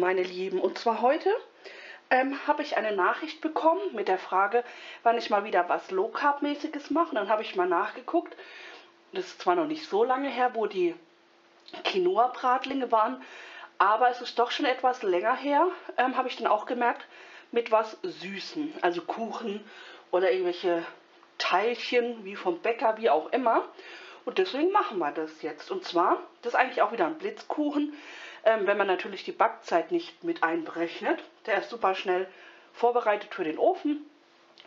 meine Lieben. Und zwar heute ähm, habe ich eine Nachricht bekommen mit der Frage, wann ich mal wieder was Low Carb mäßiges mache. Und dann habe ich mal nachgeguckt. Das ist zwar noch nicht so lange her, wo die Quinoa-Bratlinge waren, aber es ist doch schon etwas länger her, ähm, habe ich dann auch gemerkt, mit was Süßen, also Kuchen oder irgendwelche Teilchen wie vom Bäcker, wie auch immer. Und deswegen machen wir das jetzt. Und zwar, das ist eigentlich auch wieder ein Blitzkuchen, ähm, wenn man natürlich die Backzeit nicht mit einberechnet. Der ist super schnell vorbereitet für den Ofen.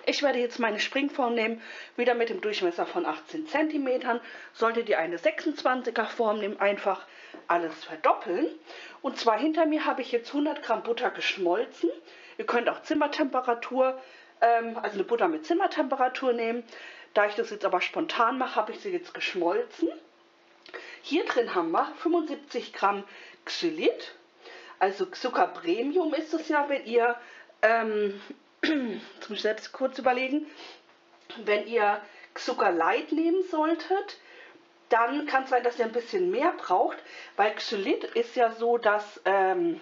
Ich werde jetzt meine Springform nehmen, wieder mit dem Durchmesser von 18 cm. Solltet ihr eine 26er Form nehmen, einfach alles verdoppeln. Und zwar hinter mir habe ich jetzt 100 Gramm Butter geschmolzen. Ihr könnt auch Zimmertemperatur, ähm, also eine Butter mit Zimmertemperatur nehmen. Da ich das jetzt aber spontan mache, habe ich sie jetzt geschmolzen. Hier drin haben wir 75 Gramm Xylit, also Zucker Premium ist es ja, wenn ihr, ähm, ich selbst kurz überlegen, wenn ihr Zucker Light nehmen solltet, dann kann es sein, dass ihr ein bisschen mehr braucht, weil Xylit ist ja so, dass, ähm,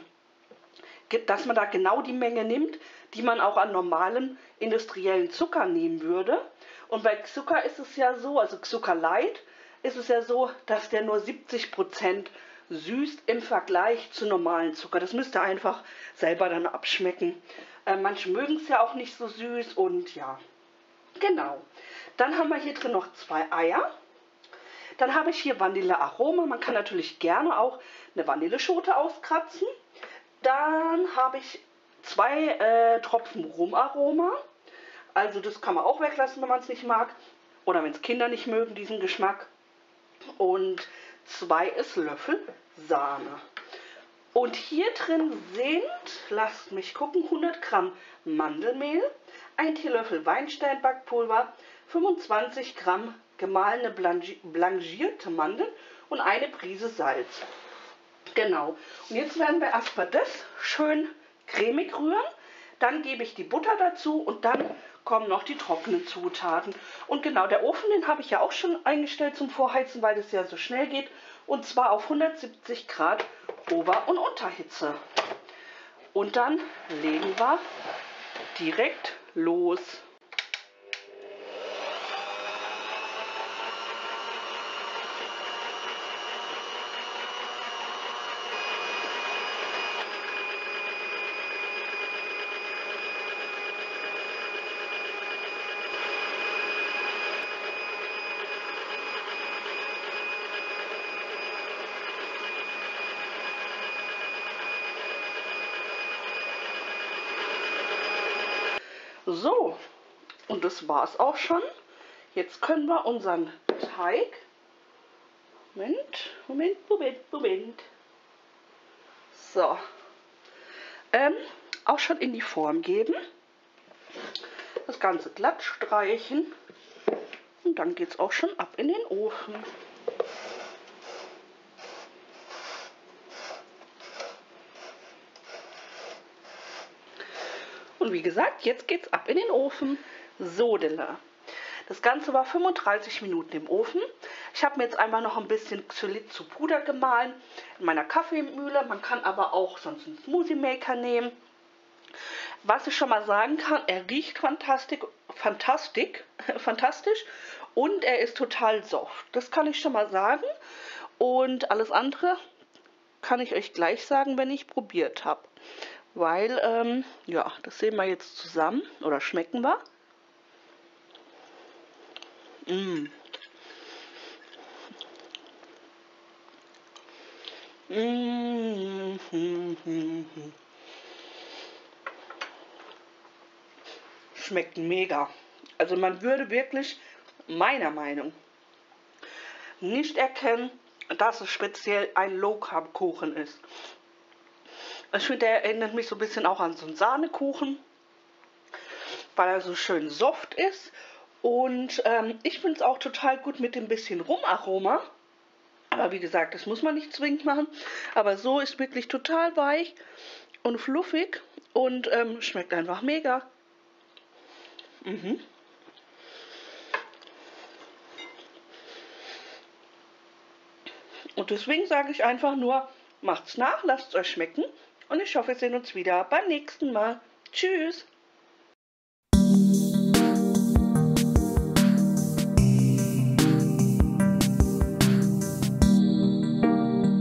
dass man da genau die Menge nimmt, die man auch an normalen industriellen Zucker nehmen würde. Und bei Zucker ist es ja so, also Zucker Light, ist es ja so, dass der nur 70% süß im Vergleich zu normalen Zucker. Das müsst ihr einfach selber dann abschmecken. Äh, manche mögen es ja auch nicht so süß und ja, genau. Dann haben wir hier drin noch zwei Eier. Dann habe ich hier Vanillearoma. Man kann natürlich gerne auch eine Vanilleschote auskratzen. Dann habe ich zwei äh, Tropfen Rumaroma. Also das kann man auch weglassen, wenn man es nicht mag. Oder wenn es Kinder nicht mögen, diesen Geschmack. Und zwei Esslöffel Sahne. Und hier drin sind, lasst mich gucken, 100 Gramm Mandelmehl, ein Teelöffel Weinsteinbackpulver, 25 Gramm gemahlene blanchierte Mandeln und eine Prise Salz. Genau. Und jetzt werden wir erstmal das schön cremig rühren. Dann gebe ich die Butter dazu und dann kommen noch die trockenen Zutaten. Und genau, der Ofen, den habe ich ja auch schon eingestellt zum Vorheizen, weil das ja so schnell geht. Und zwar auf 170 Grad Ober- und Unterhitze. Und dann legen wir direkt los. So, und das war es auch schon. Jetzt können wir unseren Teig, Moment, Moment, Moment, Moment, so, ähm, auch schon in die Form geben. Das Ganze glatt streichen und dann geht es auch schon ab in den Ofen. Und wie gesagt, jetzt geht's ab in den Ofen. Sodele. Das Ganze war 35 Minuten im Ofen. Ich habe mir jetzt einmal noch ein bisschen Xylit zu Puder gemahlen in meiner Kaffeemühle. Man kann aber auch sonst einen Smoothie Maker nehmen. Was ich schon mal sagen kann, er riecht fantastisch, fantastisch, fantastisch und er ist total soft. Das kann ich schon mal sagen. Und alles andere kann ich euch gleich sagen, wenn ich probiert habe weil, ähm, ja, das sehen wir jetzt zusammen oder schmecken wir. Mmh. Mmh. Schmeckt mega. Also man würde wirklich, meiner Meinung, nicht erkennen, dass es speziell ein Low Carb Kuchen ist. Ich finde, der erinnert mich so ein bisschen auch an so einen Sahnekuchen, weil er so schön soft ist. Und ähm, ich finde es auch total gut mit dem bisschen Rumaroma. Aber wie gesagt, das muss man nicht zwingend machen. Aber so ist wirklich total weich und fluffig und ähm, schmeckt einfach mega. Mhm. Und deswegen sage ich einfach nur, macht's nach, lasst es euch schmecken und ich hoffe, wir sehen uns wieder beim nächsten Mal. Tschüss!